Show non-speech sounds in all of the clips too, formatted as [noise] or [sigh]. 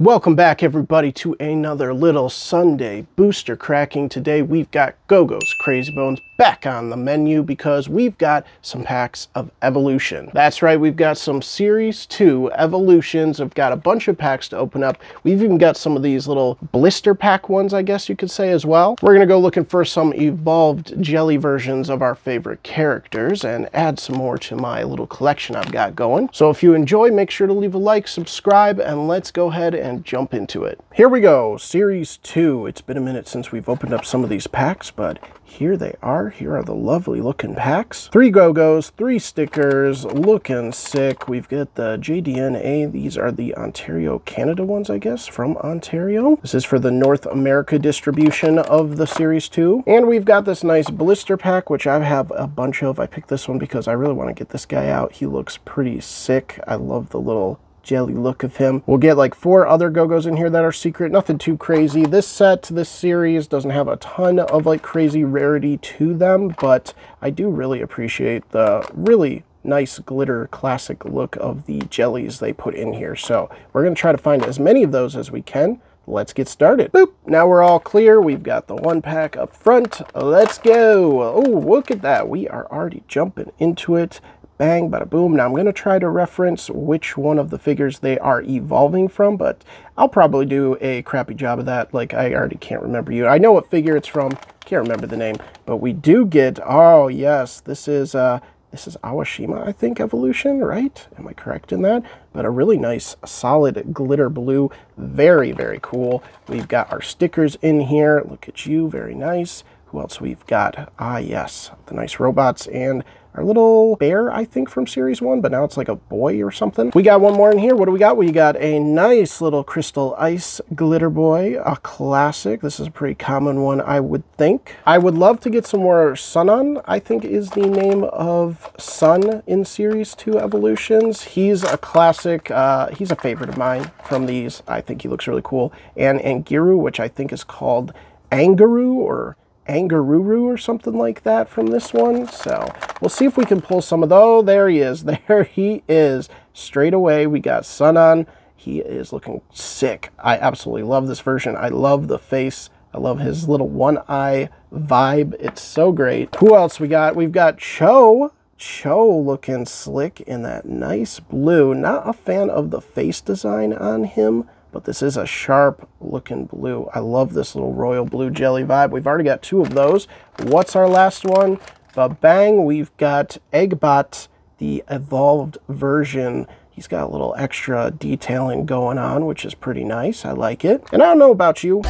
Welcome back everybody to another little Sunday booster cracking. Today we've got Go-Go's Crazy Bones back on the menu because we've got some packs of Evolution. That's right, we've got some Series 2 Evolutions. We've got a bunch of packs to open up. We've even got some of these little blister pack ones, I guess you could say as well. We're to go looking for some evolved jelly versions of our favorite characters and add some more to my little collection I've got going. So if you enjoy, make sure to leave a like, subscribe, and let's go ahead and jump into it. Here we go, Series 2. It's been a minute since we've opened up some of these packs, but here they are. Here are the lovely looking packs. Three Go-Go's, three stickers, looking sick. We've got the JDNA. These are the Ontario, Canada ones, I guess, from Ontario. This is for the North America distribution of the Series 2. And we've got this nice blister pack, which I have a bunch of. I picked this one because I really want to get this guy out. He looks pretty sick. I love the little jelly look of him. We'll get like four other Go-Go's in here that are secret, nothing too crazy. This set, this series doesn't have a ton of like crazy rarity to them, but I do really appreciate the really nice glitter classic look of the jellies they put in here. So we're going to try to find as many of those as we can. Let's get started. Boop. Now we're all clear. We've got the one pack up front. Let's go. Oh, look at that. We are already jumping into it. Bang, bada boom. Now I'm going to try to reference which one of the figures they are evolving from, but I'll probably do a crappy job of that. Like, I already can't remember you. I know what figure it's from. Can't remember the name. But we do get, oh, yes, this is, uh, this is Awashima, I think, Evolution, right? Am I correct in that? But a really nice, solid glitter blue. Very, very cool. We've got our stickers in here. Look at you. Very nice. Who else we've got? Ah, yes, the nice robots and our little bear, I think, from Series 1, but now it's like a boy or something. We got one more in here. What do we got? We got a nice little Crystal Ice Glitter Boy, a classic. This is a pretty common one, I would think. I would love to get some more Sunon, I think is the name of Sun in Series 2 Evolutions. He's a classic. Uh, he's a favorite of mine from these. I think he looks really cool. And Angiru, which I think is called Angaru or Angaruru or something like that from this one. So we'll see if we can pull some of those. Oh, there he is. [laughs] There he is. Straight away, we got Sunon. He is looking sick. I absolutely love this version. I love the face. I love his little one eye vibe. It's so great. Who else we got? We've got Cho. Cho looking slick in that nice blue. Not a fan of the face design on him but this is a sharp looking blue. I love this little royal blue jelly vibe. We've already got two of those. What's our last one? But bang, we've got Eggbot, the evolved version. He's got a little extra detailing going on, which is pretty nice. I like it. And I don't know about you.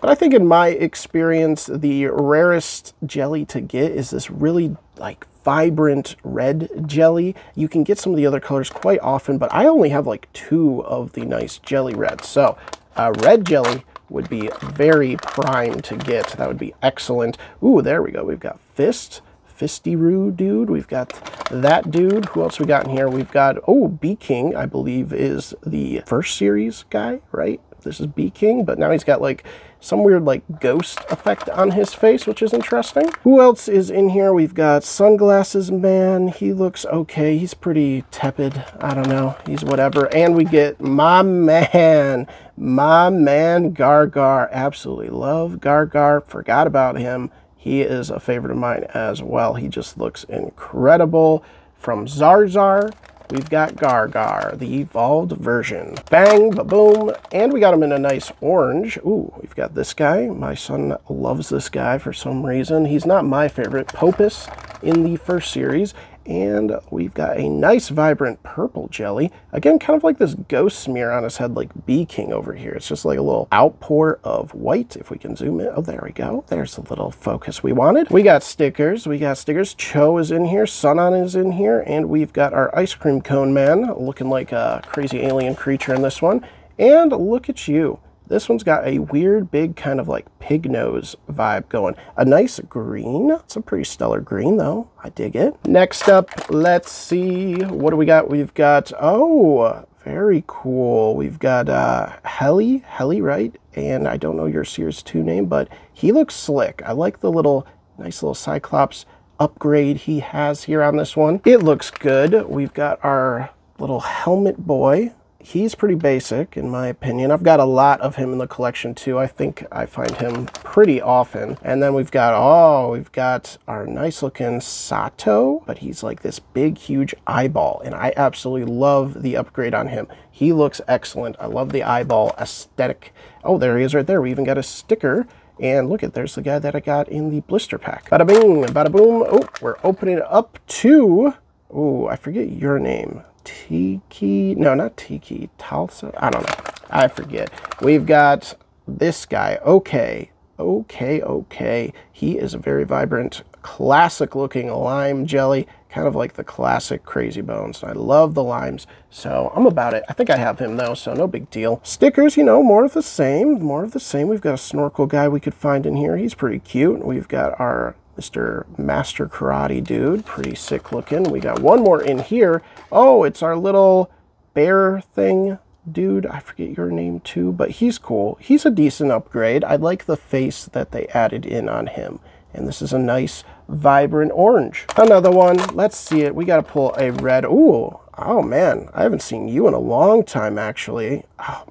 But I think in my experience, the rarest jelly to get is this really like vibrant red jelly. You can get some of the other colors quite often, but I only have like two of the nice jelly reds. So uh, red jelly would be very prime to get. That would be excellent. Ooh, there we go. We've got Fist. Fisty Roo dude. We've got that dude. Who else we got in here? We've got, oh, B King, I believe, is the first series guy, right? This is B King, but now he's got like some weird like ghost effect on his face, which is interesting. Who else is in here? We've got Sunglasses Man. He looks okay. He's pretty tepid. I don't know. He's whatever. And we get my man, my man Gargar. Absolutely love Gargar. Forgot about him. He is a favorite of mine as well. He just looks incredible. From Zarzar we've got Gargar, the evolved version. Bang, ba-boom, and we got him in a nice orange. Ooh, we've got this guy. My son loves this guy for some reason. He's not my favorite. Popus in the first series, and we've got a nice vibrant purple jelly. Again, kind of like this ghost smear on his head like B King over here. It's just like a little outpour of white. If we can zoom in. Oh, there we go. There's the little focus we wanted. We got stickers. We got stickers. Cho is in here. Sunon is in here. And we've got our ice cream cone man looking like a crazy alien creature in this one. And look at you. This one's got a weird, big kind of like pig nose vibe going. A nice green. It's a pretty stellar green though. I dig it. Next up, let's see. What do we got? We've got, oh, very cool. We've got uh, Heli, Heli, right? And I don't know your Sears 2 name, but he looks slick. I like the little, nice little Cyclops upgrade he has here on this one. It looks good. We've got our little helmet boy he's pretty basic in my opinion. I've got a lot of him in the collection too. I think I find him pretty often. And then we've got, oh, we've got our nice looking Sato, but he's like this big, huge eyeball. And I absolutely love the upgrade on him. He looks excellent. I love the eyeball aesthetic. Oh, there he is right there. We even got a sticker and look at, there's the guy that I got in the blister pack. Bada bing, bada boom. Oh, we're opening up to, oh, I forget your name. Tiki, no, not Tiki, Talsa, I don't know. I forget. We've got this guy, okay, okay, okay. He is a very vibrant, classic looking lime jelly, kind of like the classic Crazy Bones. I love the limes, so I'm about it. I think I have him though, so no big deal. Stickers, you know, more of the same, more of the same. We've got a snorkel guy we could find in here. He's pretty cute. We've got our Mr. Master Karate Dude, pretty sick looking. We got one more in here. Oh, it's our little bear thing dude. I forget your name too, but he's cool. He's a decent upgrade. I like the face that they added in on him. And this is a nice, vibrant orange. Another one. Let's see it. We got to pull a red. Ooh, oh man. I haven't seen you in a long time, actually. Oh,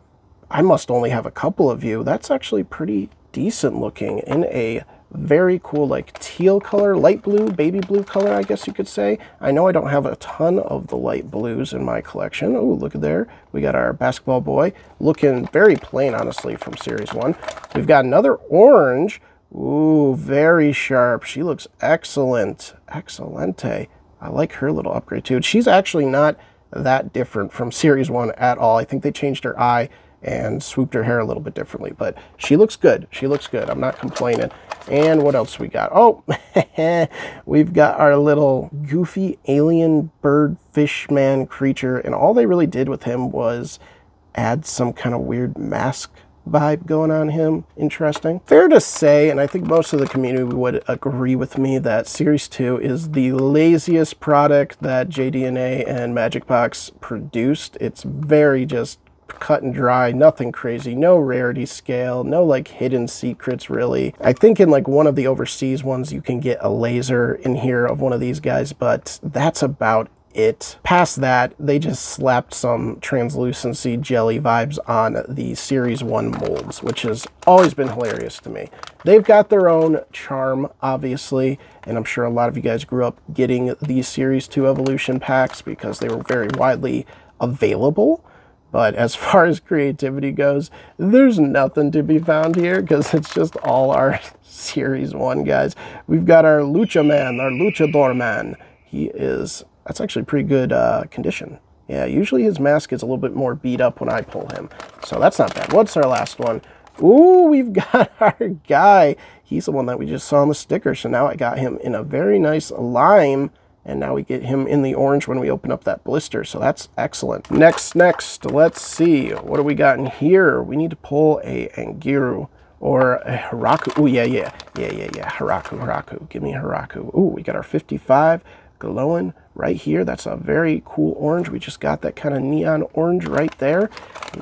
I must only have a couple of you. That's actually pretty decent looking in a very cool like teal color, light blue, baby blue color, I guess you could say. I know I don't have a ton of the light blues in my collection. Oh, look at there. We got our basketball boy looking very plain, honestly, from Series 1. We've got another orange. Ooh, very sharp. She looks excellent. Excelente. I like her little upgrade too. She's actually not that different from Series 1 at all. I think they changed her eye and swooped her hair a little bit differently. But she looks good. She looks good. I'm not complaining. And what else we got? Oh, [laughs] we've got our little goofy alien bird fish man creature. And all they really did with him was add some kind of weird mask vibe going on him. Interesting. Fair to say, and I think most of the community would agree with me, that Series 2 is the laziest product that JDNA and Magic Box produced. It's very just cut and dry, nothing crazy, no rarity scale, no like hidden secrets really. I think in like one of the overseas ones you can get a laser in here of one of these guys, but that's about it. Past that, they just slapped some translucency jelly vibes on the Series 1 molds, which has always been hilarious to me. They've got their own charm, obviously, and I'm sure a lot of you guys grew up getting these Series 2 Evolution packs because they were very widely available. But as [laughs] far as creativity goes, there's nothing to be found here because it's just all our [laughs] Series 1 guys. We've got our Lucha Man, our Luchador Man. He is, that's actually pretty good uh, condition. Yeah, usually his mask is a little bit more beat up when I pull him. So that's not bad. What's our last one? Ooh, [laughs] we've got our guy. He's the one that we just saw on the sticker. So now I got him in a very nice lime and now we get him in the orange when we open up that blister. So that's excellent. Next, next, let's see. What do we got in here? We need to pull a Anguirus or a Hiraku. Oh, yeah, yeah. Yeah, yeah, yeah. Hiraku, Hiraku. Give me Hiraku. Oh, we got our 55 glowing right here. That's a very cool orange. We just got that kind of neon orange right there.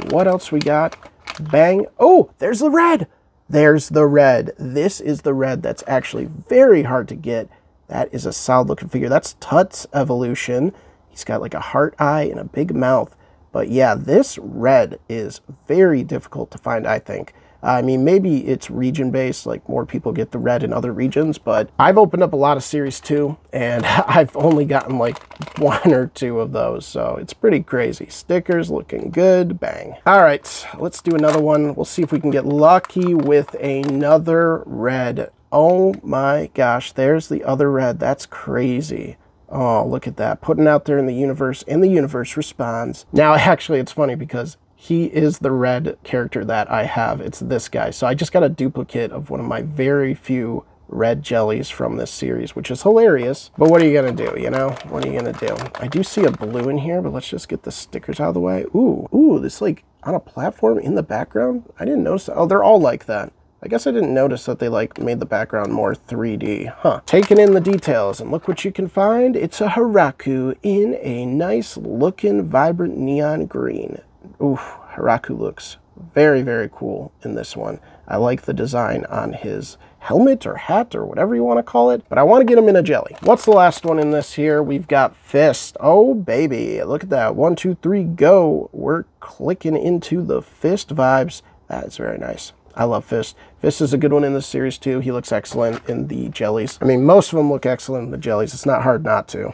What else we got? Bang. Oh, there's the red. There's the red. This is the red that's actually very hard to get that is a solid looking figure. That's Tut's evolution. He's got like a heart eye and a big mouth. But yeah, this red is very difficult to find, I think. I mean, maybe it's region based, like more people get the red in other regions, but I've opened up a lot of Series 2 and [laughs] I've only gotten like one or two of those, so it's pretty crazy. Stickers looking good, bang. All right, let's do another one. We'll see if we can get lucky with another red. Oh my gosh, there's the other red. That's crazy. Oh, look at that. Putting out there in the universe, and the universe responds. Now, [laughs] actually, it's funny because he is the red character that I have. It's this guy. So I just got a duplicate of one of my very few red jellies from this series, which is hilarious. But what are you going to do, you know? What are you going to do? I do see a blue in here, but let's just get the stickers out of the way. Ooh, ooh, this like on a platform in the background? I didn't notice. That. Oh, they're all like that. I guess I didn't notice that they like made the background more 3D. Huh. Taking in the details and look what you can find. It's a Hiraku in a nice looking vibrant neon green. Ooh, Hiraku looks Very, very cool in this one. I like the design on his helmet or hat or whatever you want to call it, but I want to get him in a jelly. What's the last one in this here? We've got Fist. Oh, baby. Look at that. One, two, three, go. We're clicking into the Fist vibes. That's very nice. I love Fist. Fist is a good one in this series too. He looks excellent in the jellies. I mean, most of them look excellent in the jellies. It's not hard not to.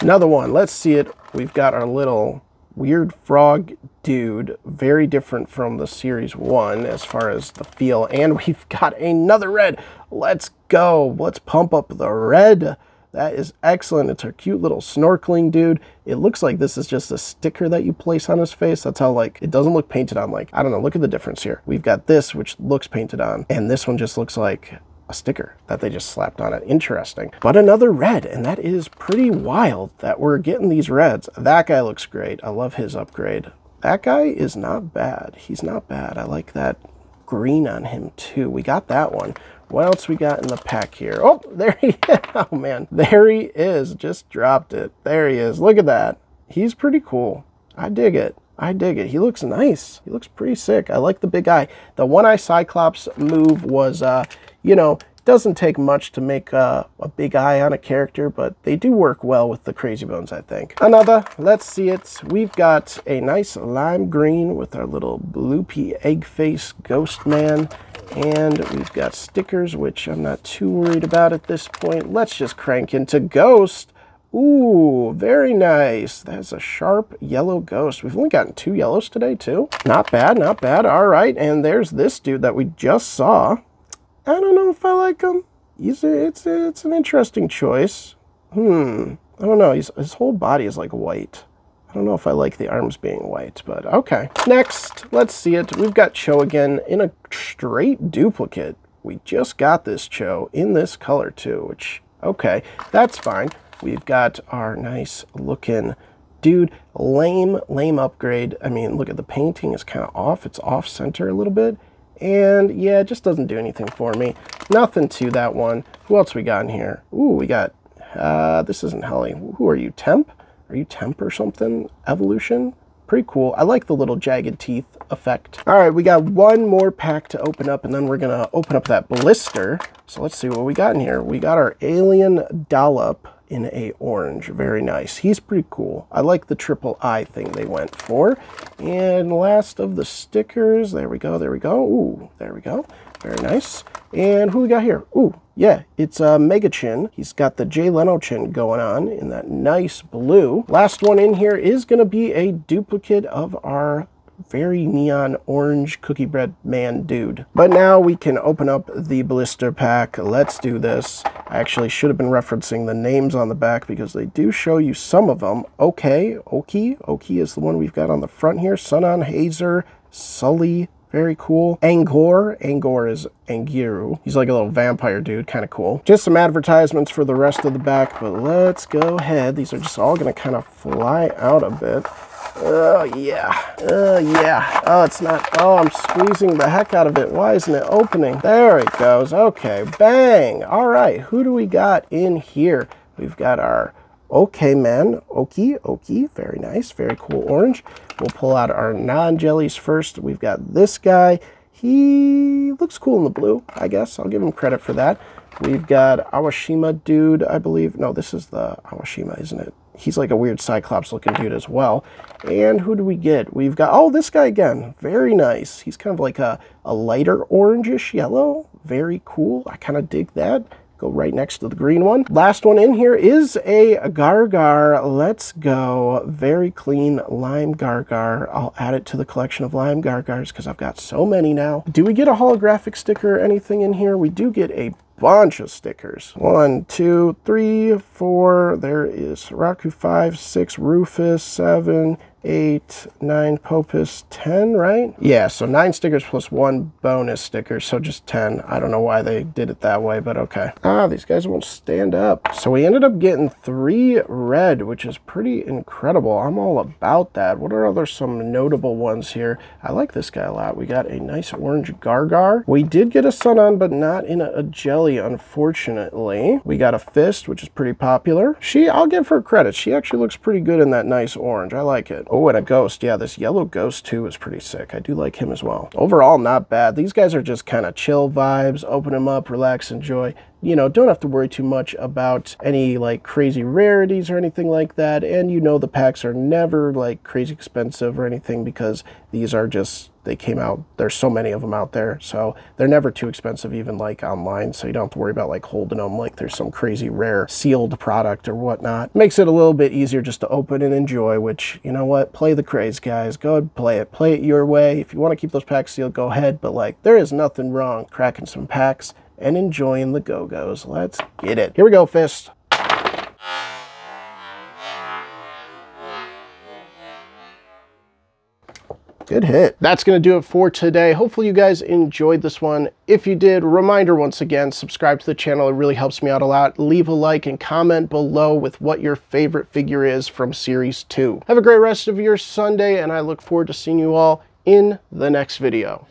Another one. Let's see it. We've got our little weird frog dude very different from the series one as far as the feel and [laughs] we've got another red let's go let's pump up the red that is excellent it's our cute little snorkeling dude it looks like this is just a sticker that you place on his face that's how like it doesn't look painted on like i don't know look at the difference here we've got this which looks painted on and this one just looks like a sticker that they just slapped on it. Interesting. But another red, and that is pretty wild that we're getting these reds. That guy looks great. I love his upgrade. That guy is not bad. He's not bad. I like that green on him too. We got that one. What else we got in the pack here? Oh, [laughs] there he is. Oh man, there he is. Just dropped it. There he is. Look at that. He's pretty cool. I dig it. I dig it. He looks nice. He looks pretty sick. I like the big eye. The one eye Cyclops move was, uh, you know, doesn't take much to make uh, a big eye on a character, but they do work well with the Crazy Bones, I think. Another, let's see it. We've got a nice lime green with our little bloopy egg face ghost man. And we've got stickers, which I'm not too worried about at this point. Let's just crank into Ghost. Ooh, very nice. That's a sharp yellow ghost. We've only gotten two yellows today, too. Not bad, not bad. All right, and there's this dude that we just saw. I don't know if I like him. He's a, it's a, it's an interesting choice. Hmm. I don't know. He's, his whole body is like white. I don't know if I like the arms being white, but okay. Next, let's see it. We've got Cho again in a straight duplicate. We just got this Cho in this color too, which, okay, that's fine. We've got our nice looking dude. Lame, lame upgrade. I mean, look at the painting is kind of off. It's off center a little bit. And yeah, it just doesn't do anything for me. Nothing to that one. Who else we got in here? Ooh, we got, uh, this isn't Helly. Who are you, Temp? Are you Temp or something? Evolution? Pretty cool. I like the little jagged teeth effect. All right, we got one more pack to open up, and then we're gonna open up that blister. So let's see what we got in here. We got our Alien Dollop in a orange. Very nice. He's pretty cool. I like the triple I thing they went for. And last of the stickers, there we go, there we go. Ooh, there we go. Very nice. And who we got here? Ooh, yeah, it's a uh, Mega Chin. He's got the Jay Leno chin going on in that nice blue. Last one in here is going to be a duplicate of our very neon orange cookie bread man dude. But now we can open up the blister pack. Let's do this. I actually should have been referencing the names on the back because they do show you some of them. Okay, Oki. Oki is the one we've got on the front here. Sunon, Hazer, Sully, very cool. Angor. Angor is Angiru. He's like a little vampire dude. Kind of cool. Just some advertisements for the rest of the back, but let's go ahead. These are just all going to kind of fly out a bit. Oh, yeah. Oh, yeah. Oh, it's not. Oh, I'm squeezing the heck out of it. Why isn't it opening? There it goes. Okay. Bang. All right. Who do we got in here? We've got our Okay Man. Oki. Oki. Very nice. Very cool orange. We'll pull out our non-jellies first. We've got this guy. He looks cool in the blue, I guess. I'll give him credit for that. We've got Awashima dude, I believe. No, this is the Awashima, isn't it? He's like a weird Cyclops looking dude as well. And who do we get? We've got, oh, this guy again. Very nice. He's kind of like a, a lighter orangish yellow. Very cool. I kind of dig that. Go right next to the green one. Last one in here is a Gargar. Let's go. Very clean lime Gargar. I'll add it to the collection of lime Gargars because I've got so many now. Do we get a holographic sticker or anything in here? We do get a bunch of stickers. One, two, three, four. There is Raku five, six, Rufus, seven, eight, nine, Popus, 10, right? Yeah, so nine stickers plus one bonus sticker, so just 10. I don't know why they did it that way, but okay. Ah, these guys won't stand up. So we ended up getting three red, which is pretty incredible. I'm all about that. What are other some notable ones here? I like this guy a lot. We got a nice orange Gargar. We did get a Sunon, but not in a, a jelly, unfortunately. We got a Fist, which is pretty popular. She, I'll give her credit. She actually looks pretty good in that nice orange. I like it. Oh, and a ghost. Yeah, this yellow ghost too is pretty sick. I do like him as well. Overall, not bad. These guys are just kind of chill vibes. Open them up, relax, enjoy you know, don't have to worry too much about any like crazy rarities or anything like that. And you know, the packs are never like crazy expensive or anything because these are just, they came out, there's so many of them out there. So they're never too expensive, even like online. So you don't have to worry about like holding them like there's some crazy rare sealed product or whatnot. Makes it a little bit easier just to open and enjoy, which, you know what, play the craze, guys. Go ahead, play it. Play it your way. If you want to keep those packs sealed, go ahead. But like, there is nothing wrong cracking some packs and enjoying the Go-Go's. Let's get it. Here we go, Fist. Good hit. That's going to do it for today. Hopefully you guys enjoyed this one. If you did, reminder once again, subscribe to the channel. It really helps me out a lot. Leave a like and comment below with what your favorite figure is from Series 2. Have a great rest of your Sunday, and I look forward to seeing you all in the next video.